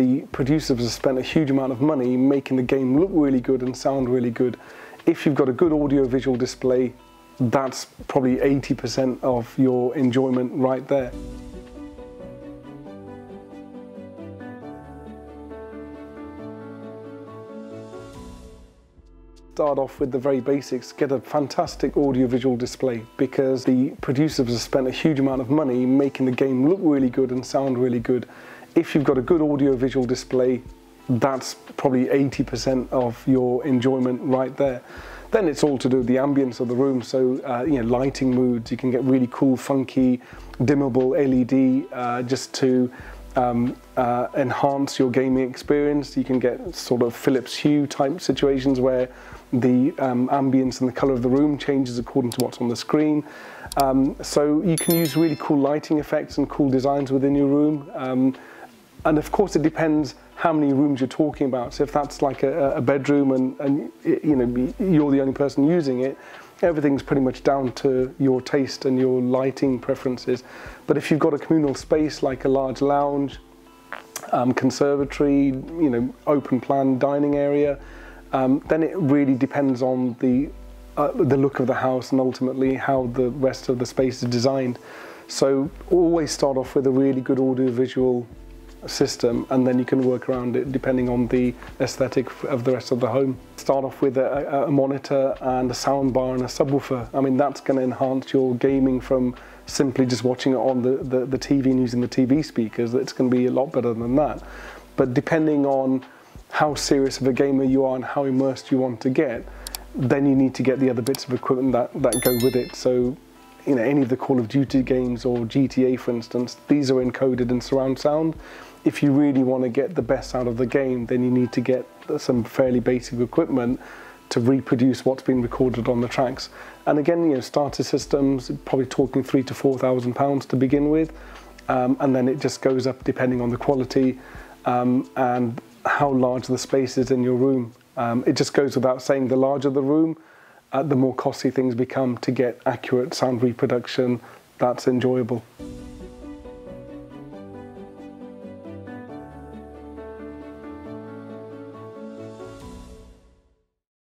the producers have spent a huge amount of money making the game look really good and sound really good. If you've got a good audio visual display, that's probably 80% of your enjoyment right there. start off with the very basics, get a fantastic audio-visual display because the producers have spent a huge amount of money making the game look really good and sound really good. If you've got a good audio-visual display, that's probably 80% of your enjoyment right there. Then it's all to do with the ambience of the room. So, uh, you know, lighting moods, you can get really cool, funky, dimmable LED uh, just to um, uh, enhance your gaming experience. You can get sort of Philips Hue type situations where the um, ambience and the color of the room changes according to what's on the screen. Um, so you can use really cool lighting effects and cool designs within your room. And of course it depends how many rooms you're talking about. So if that's like a, a bedroom and, and you know you're the only person using it, everything's pretty much down to your taste and your lighting preferences. But if you've got a communal space like a large lounge, um, conservatory, you know, open plan dining area, um, then it really depends on the uh, the look of the house and ultimately how the rest of the space is designed. So always start off with a really good audio visual system and then you can work around it depending on the aesthetic of the rest of the home. Start off with a, a monitor and a sound bar and a subwoofer. I mean that's going to enhance your gaming from simply just watching it on the, the, the TV and using the TV speakers. It's going to be a lot better than that. But depending on how serious of a gamer you are and how immersed you want to get, then you need to get the other bits of equipment that, that go with it. So, you know, any of the Call of Duty games or GTA, for instance, these are encoded in surround sound. If you really want to get the best out of the game, then you need to get some fairly basic equipment to reproduce what's been recorded on the tracks. And again, you know, starter systems, probably talking three to four thousand pounds to begin with, um, and then it just goes up depending on the quality um, and how large the space is in your room. Um, it just goes without saying, the larger the room, uh, the more costly things become to get accurate sound reproduction that's enjoyable.